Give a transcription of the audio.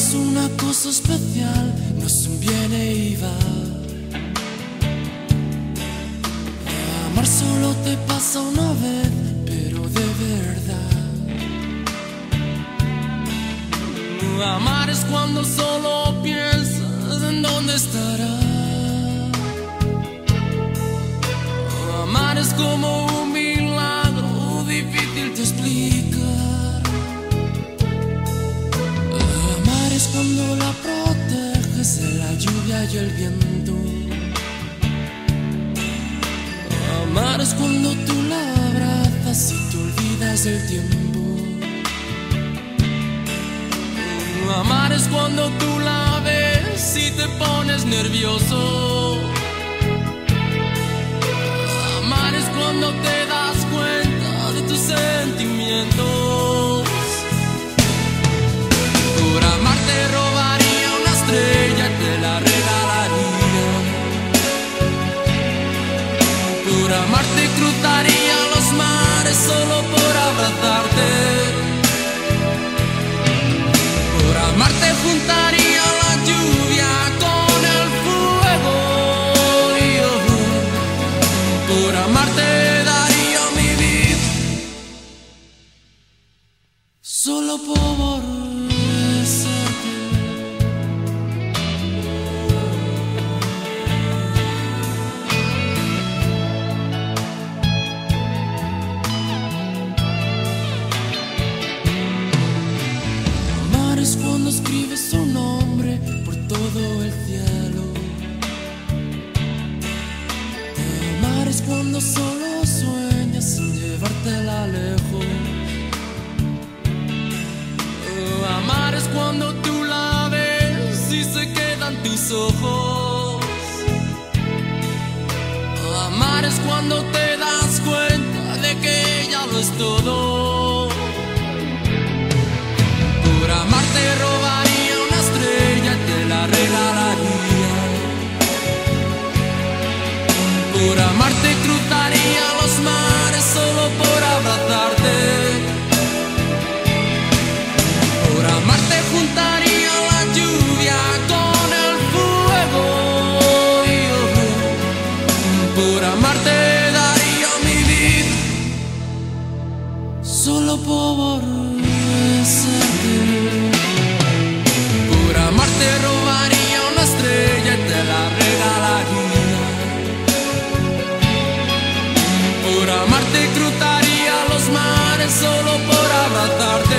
es una cosa especial, no es un viene y va. Amar solo te pasa una vez, pero de verdad. Amar es cuando solo piensas en dónde estará. Amar es como un milagro difícil de explicar. La lluvia y el viento. Amar es cuando tú la abrazas y te olvidas del tiempo. Amar es cuando tú la ves y te pones nervioso. Amar es cuando te das cuenta de tus sentimientos. Solo por cuando escribes un nombre por todo el cielo. Amar es cuando solo cuando tú la ves y se quedan tus ojos. Amar es cuando te das cuenta de que ya lo es todo. solo por besarte. Por amarte robaría una estrella y te la regalaría. Por amarte cruzaría los mares solo por abrazarte.